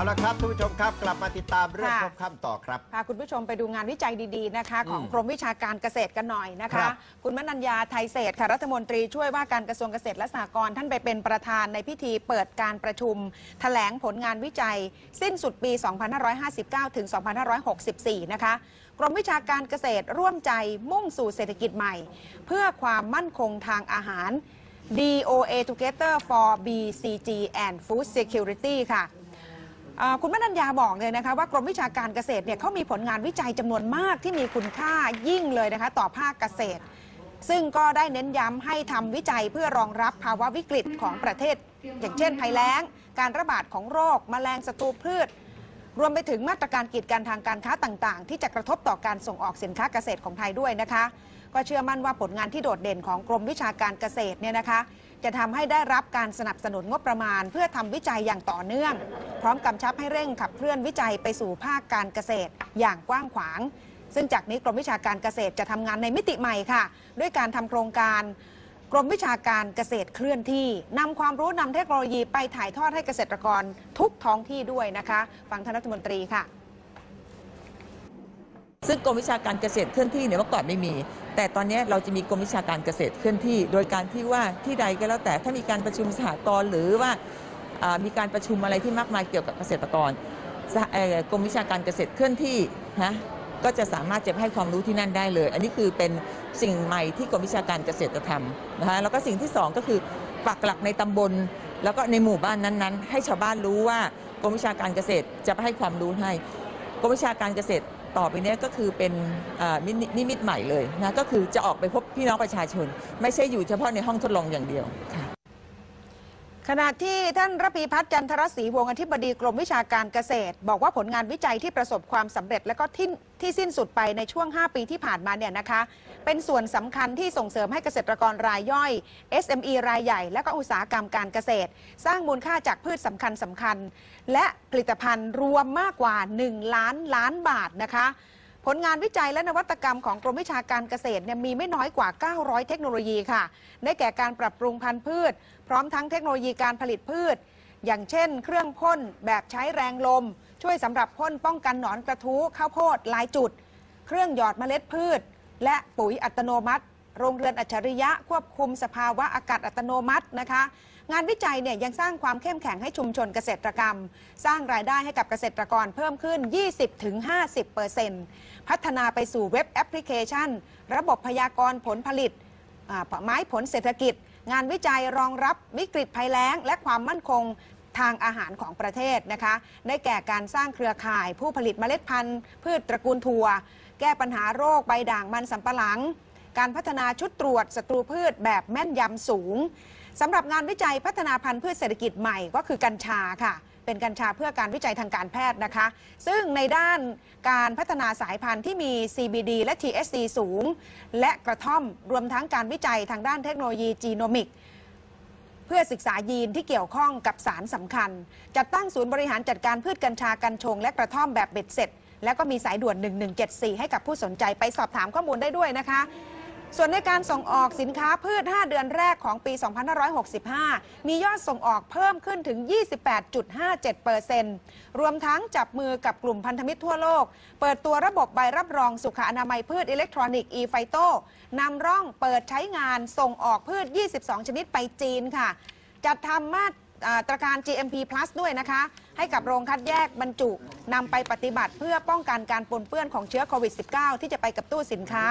เอาละครับทุกผู้ชมครับ กลับมาติดตามเรื่องค่ะครบค่ำต่อครับ พาคุณผู้ชมไปดูงานวิจัยดีๆนะคะ ของอืมกรมวิชาการเกษตรกันหน่อยนะครัคะบคุณมนัญญาไทยเศรษฐ์ค่ะรัฐมนตรีช่วยว่าการกระทรวงเกษตรและสหกรณ์ท่านไปเป็นประธานในพิธีเปิดการประชุม แถลงผลงานวิจัย สิ้นสุดปี 2559 ถึง 2564 นะคะกรมวิชาการเกษตรร่วมใจมุ่งสู่เศรษฐกิจใหม่ เพื่อความมั่นคงทางอาหาร DOA Together for BCG and Food Security ค่ะอ่า คุณมนัญญาบอกเลยนะคะว่ากรมวิชาการเกษตรเนี่ยเขามีผลงานวิจัยจำนวนมากที่มีคุณค่ายิ่งเลยนะคะ ต่อภาคเกษตร ซึ่งก็ได้เน้นย้ำให้ทำวิจัยเพื่อรองรับภาวะวิกฤตของประเทศ อย่างเช่นภัยแล้ง การระบาดของโรคแมลงศัตรูพืช รวมไปถึงมาตรการกีดกันทางการค้าต่าง ๆ ที่จะกระทบต่อการส่งออกสินค้าเกษตรของไทยด้วยนะคะ ก็เชื่อมั่นว่าผลงานที่โดดเด่นของกรมวิชาการเกษตรเนี่ยนะคะ จะทำให้ได้รับการสนับสนุนงบประมาณ เพื่อทำวิจัยอย่างต่อเนื่อง พร้อมกำชับให้เร่งขับเคลื่อนวิจัยไปสู่ภาคการเกษตรอย่างกว้างขวาง ซึ่งจากนี้กรมวิชาการเกษตรจะทำงานในมิติใหม่ค่ะ ด้วยการทำโครงการกรมวิชาการเกษตรเคลื่อนที่นำความรู้นำเทคโนโลยีไปถ่ายทอดให้เกษตรกรทุกท้องที่ด้วยนะคะ ฟังท่านรัฐมนตรีค่ะ ซึ่งกรมวิชาการเกษตรเคลื่อนที่เนี่ยเมื่อก่อนไม่มี แต่ตอนนี้เราจะมีกรมวิชาการเกษตรเคลื่อนที่ โดยการที่ว่าที่ใดก็แล้วแต่ถ้ามีการประชุมสหกรณ์หรือว่ามีการประชุมอะไรที่มากมายเกี่ยวกับเกษตรกรกรมวิชาการเกษตรเคลื่อนที่นะก็จะสามารถจะให้ความรู้ที่นั่นได้เลย อันนี้คือเป็นสิ่งใหม่ที่กรมวิชาการเกษตรจะทำนะคะแล้วก็สิ่งที่สองก็คือปักหลักในตำบล แล้วก็ในหมู่บ้านนั้นๆ ให้ชาวบ้านรู้ว่ากรมวิชาการเกษตรจะไปให้ความรู้ให้กรมวิชาการเกษตร ต่อไปนี้ก็คือเป็นนินิมิตใหม่เลยนะก็คือจะออกไปพบพี่น้องประชาชน ไม่ใช่อยู่เฉพาะในห้องทดลองอย่างเดียวค่ะ ขณะที่ท่านระพีพัฒน์จันทรศรีวงศ์อธิบดีกรมวิชาการเกษตร บอกว่าผลงานวิจัยที่ประสบความสำเร็จและก็ที่ที่สิ้นสุดไปในช่วง 5 ปีที่ผ่านมาเนี่ยนะคะ เป็นส่วนสำคัญที่ส่งเสริมให้เกษตรกรรายย่อย SME รายใหญ่ และก็อุตสาหกรรมการเกษตร สร้างมูลค่าจากพืชสำคัญสำคัญ และผลิตภัณฑ์รวมมากกว่า 1 ล้านล้านบาทนะคะ ผลงานวิจัยและนวัตกรรมของกรมวิชาการเกษตรเนี่ยมีไม่น้อยกว่า 900 เทคโนโลยีค่ะ ได้แก่การปรับปรุงพันธุ์พืช พร้อมทั้งเทคโนโลยีการผลิตพืช อย่างเช่น เครื่องพ่นแบบใช้แรงลม ช่วยสำหรับพ่นป้องกันหนอนกระทู้ข้าวโพดลายจุด เครื่องหยอดเมล็ดพืช และปุ๋ยอัตโนมัติ โรงเรือนอัจฉริยะควบคุมสภาวะอากาศอัตโนมัตินะคะ งานวิจัยเนี่ยยังสร้างความเข้มแข็งให้ชุมชนเกษตรกรรม สร้างรายได้ให้กับเกษตรกรเพิ่มขึ้น 20-50%พัฒนาไปสู่เว็บแอปพลิเคชัน ระบบพยากรณ์ผลผลิตไม้ผลเศรษฐกิจ งานวิจัยรองรับวิกฤตภัยแล้ง และความมั่นคงทางอาหารของประเทศนะคะ ได้แก่การสร้างเครือข่าย ผู้ผลิตเมล็ดพันธุ์ พืชตระกูลถั่ว แก้ปัญหาโรคใบด่างมันสำปะหลัง การพัฒนาชุดตรวจศัตรูพืชแบบแม่นยำสูงสำหรับงานวิจัยพัฒนาพันธุ์พืชเศรษฐกิจใหม่ก็คือกัญชาค่ะ เป็นกัญชาเพื่อการวิจัยทางการแพทย์นะคะ ซึ่งในด้านการพัฒนาสายพันธุ์ที่มี CBD และ THC สูง และกระท่อมรวมทั้งการวิจัยทางด้านเทคโนโลยีจีโนมิกเพื่อศึกษายีนที่เกี่ยวข้องกับสารสำคัญ จัดตั้งศูนย์บริหารจัดการพืชกัญชากัญชง และกระท่อมแบบเบ็ดเสร็จ แล้วก็มีสายด่วน 1174 ให้กับผู้สนใจไปสอบถามข้อมูลได้ด้วยนะคะ ส่วนในการส่งออกสินค้าพืช 5 เดือนแรกของปี 2565 มียอดส่งออกเพิ่มขึ้นถึง 28.57%รวมทั้งจับมือกับกลุ่มพันธมิตรทั่วโลก เปิดตัวระบบใบรับรองสุขอนามัยพืชอิเล็กทรอนิกส์ e-Phyto นำร่องเปิดใช้งานส่งออกพืช 22 ชนิดไปจีนค่ะ จัดทำมาตร ตรการ GMP Plus ด้วยนะคะ ให้กับโรงคัดแยกบรรจุนำไปปฏิบัติเพื่อป้องกันการปนเปื้อนของเชื้อโควิด -19 ที่จะไปกับตู้สินค้า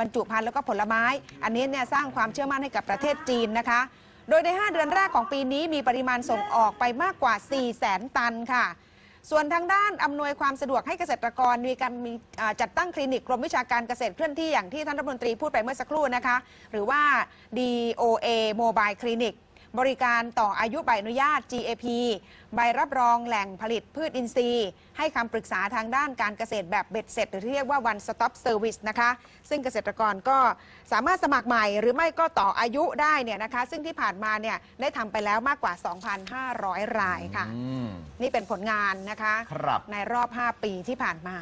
บรรจุภัณฑ์แล้วก็ผลไม้ อันนี้เนี่ยสร้างความเชื่อมั่นให้กับประเทศจีนนะคะ โดยใน 5 เดือนแรกของปีนี้มีปริมาณส่งออกไปมากกว่า 4 0 0แสนตันค่ะส่วนทางด้านอำนวยความสะดวกให้เกษตรกรมีการมีจัดตั้งคลินิกกรมวิชาการเกษตรเคลื่อนที่อย่างที่ท่านรัฐมนตรีพูดไปเมื่อสักครู่นะคะ หรือว่า DOA Mobile Clinic บริการต่ออายุใบอนุญาต GAP ใบรับรองแหล่งผลิตพืชอินทรีย์ ให้คำปรึกษาทางด้านการเกษตรแบบเบ็ดเสร็จ หรือที่เรียกว่า one stop service นะคะ ซึ่งเกษตรกรก็สามารถสมัครใหม่หรือไม่ก็ต่ออายุได้เนี่ยนะคะ ซึ่งที่ผ่านมาเนี่ยได้ทำไปแล้วมากกว่า 2,500 รายค่ะอืมนี่เป็นผลงานนะคะ ครับ ในรอบ 5 ปีที่ผ่านมา